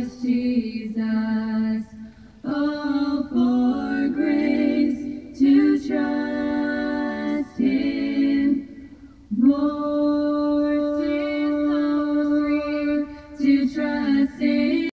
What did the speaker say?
Jesus. Oh, for grace to trust Him. Lord.